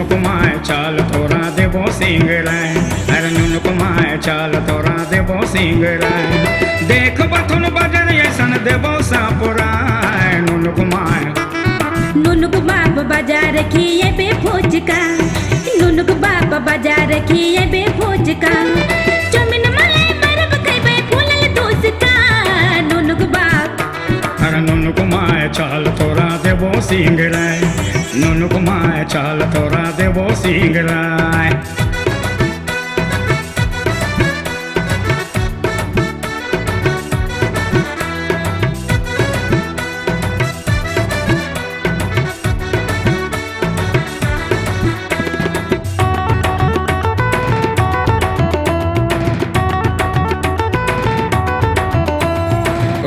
नुनु कुमाय चाल तोरा देबो सिंगराय अरे नुनु कुमाय चाल तोरा देबो सिंगराय देख बथुन बजर ऐसन देबो सापुराय नुनु कुमाय नुनुक बाप बाज़ार किए बे फौजका। नुनुक बाप बाज़ार किए बे फौजका। चमिन मलाई मरब खैबे फूलल दोसका। नुनुक बाप। अरे नुनु कुमाय चाल तोरा देबो सिंगराय नुनु कुमाय चाल तोरा देबो सिंगराय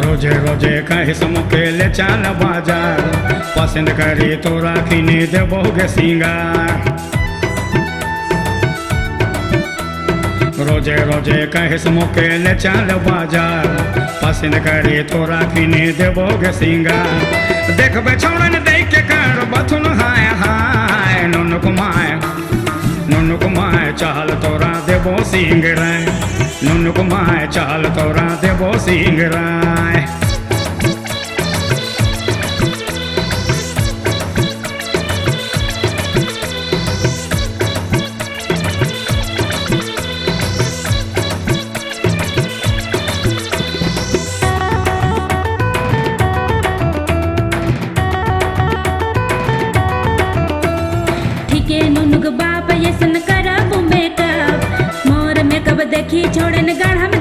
रोज़े रोज़े कहिस मुकेले चाल बाज़ार। पसंद करी तोरा किने देबोगे सिंगार। रोज़े रोज़े कहिस मुकेले चाल बाज़ार। पसंद करी तोरा किने देबोगे सिंगार। देखबे छोड़न देख के कर, बथुन हाय हाय नुनु कुमाय नुनु कुमाय चाल तोरा देबो सिंगराय। नुनु कुमाय चाल तोरा देबो सिंगराय। ठीके बाप यसन करब मेकअप मोर मेकअप देखी छोड़न गढ़म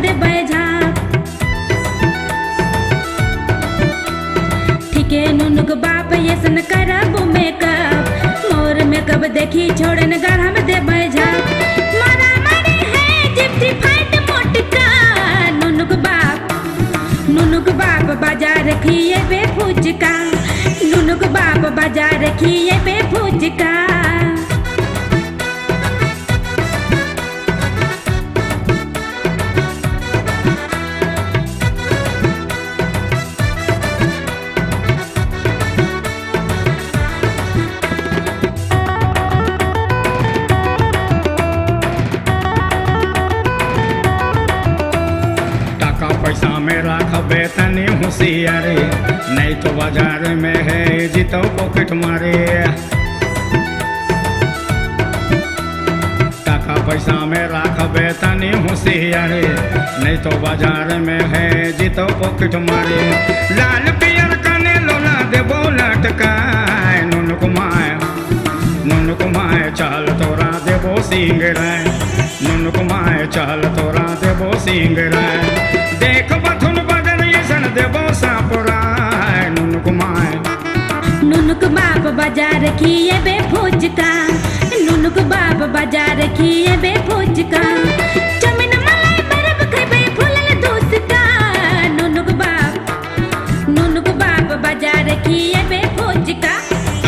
बाप यसन करब मेकअप मोर मेकअप देखी छोड़न गढ़म देबै झाप। बाज़ार खिए बे फुचका नुनुक बाप बाज़ार खिए बे फुचका राखबे तनी होशियारी, नहीं तो बाज़ार में है जीतो पॉकेट मारे। टाका पैसा में राखबे तनी होशियारी, नहीं तो बाज़ार में है जीतो पॉकेट मारे। लाल पियर कने लोला देबो लटकाय नुनु कुमाय नुनु कुमाय चाल तोरा देबो सिंगराय। नुनु कुमाय चाल तोरा देबो सिंगराय। देख बथुन नुनुक बाप बाज़ार फुचका नुनुक बाप बाज़ार बे फुचका चमिन मलाई खैबे फूलल नुनुक बाप नुनुक बाप बाज़ार बे फुचका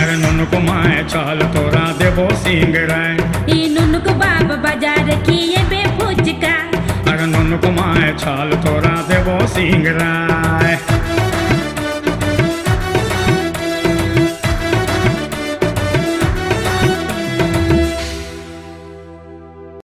अरे नुनु कुमाय चाल तोरा देबो सिंगराय ई नुनुक बाप बाज़ार खिए बे फुचका अरे नुनु कुमाय चाल तोरा देबो सिंगराय